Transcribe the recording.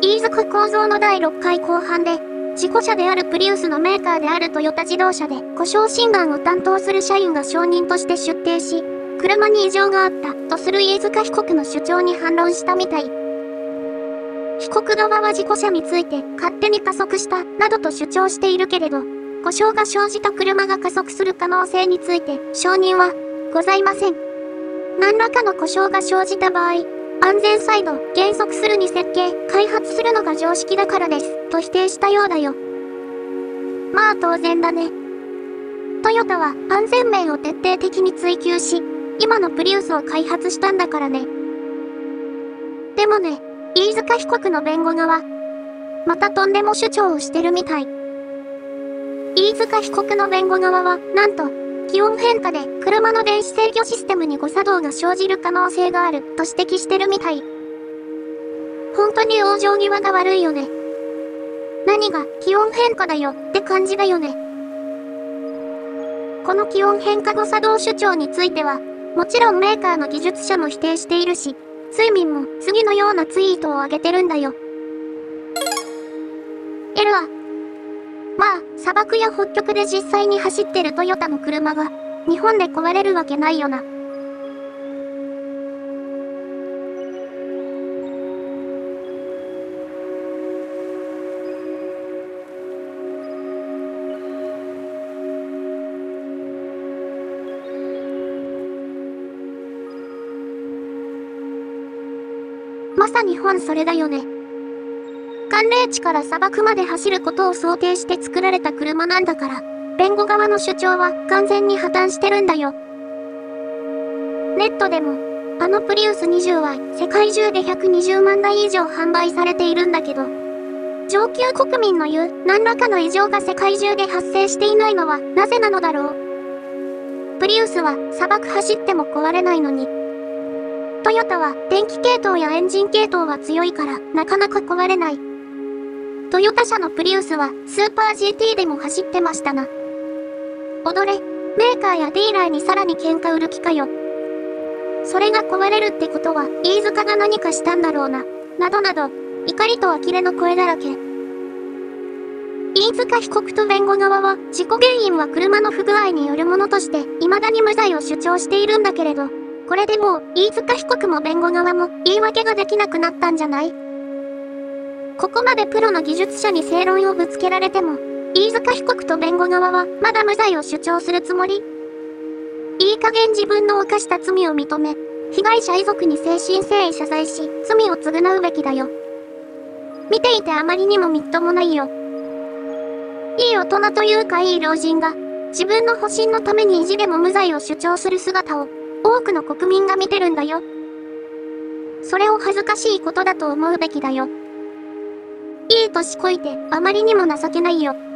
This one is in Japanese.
飯塚構造の第6回後半で、事故車であるプリウスのメーカーであるトヨタ自動車で故障診断を担当する社員が証人として出廷し、車に異常があったとする飯塚被告の主張に反論したみたい。被告側は事故車について勝手に加速したなどと主張しているけれど、故障が生じた車が加速する可能性について承認はございません。何らかの故障が生じた場合、安全サイド、減速するに設計、開発するのが常識だからです、と否定したようだよ。まあ当然だね。トヨタは安全面を徹底的に追求し、今のプリウスを開発したんだからね。でもね、飯塚被告の弁護側、またとんでも主張をしてるみたい。飯塚被告の弁護側は、なんと、気温変化で車の電子制御システムに誤作動が生じる可能性があると指摘してるみたい。本当に往生際が悪いよね。何が気温変化だよって感じだよね。この気温変化誤作動主張については、もちろんメーカーの技術者も否定しているし、睡眠も次のようなツイートを上げてるんだよ。L は、まあ、砂漠や北極で実際に走ってるトヨタの車が、日本で壊れるわけないよな。まさに本それだよね。寒冷地から砂漠まで走ることを想定して作られた車なんだから、弁護側の主張は完全に破綻してるんだよ。ネットでも、あのプリウス20は世界中で120万台以上販売されているんだけど、上級国民の言う何らかの異常が世界中で発生していないのはなぜなのだろう。プリウスは砂漠走っても壊れないのに、トヨタは電気系統やエンジン系統は強いからなかなか壊れない。トヨタ車のプリウスはスーパー GT でも走ってましたな。踊れ、メーカーやディーラーにさらに喧嘩売る気かよ。それが壊れるってことは、飯塚が何かしたんだろうな。などなど、怒りと呆れの声だらけ。飯塚被告と弁護側は、事故原因は車の不具合によるものとして、未だに無罪を主張しているんだけれど、これでもう、飯塚被告も弁護側も、言い訳ができなくなったんじゃない？ここまでプロの技術者に正論をぶつけられても、飯塚被告と弁護側はまだ無罪を主張するつもりいい加減自分の犯した罪を認め、被害者遺族に誠心誠意謝罪し、罪を償うべきだよ。見ていてあまりにもみっともないよ。いい大人というかいい老人が、自分の保身のために意地でも無罪を主張する姿を、多くの国民が見てるんだよ。それを恥ずかしいことだと思うべきだよ。いい年こいて、あまりにも情けないよ。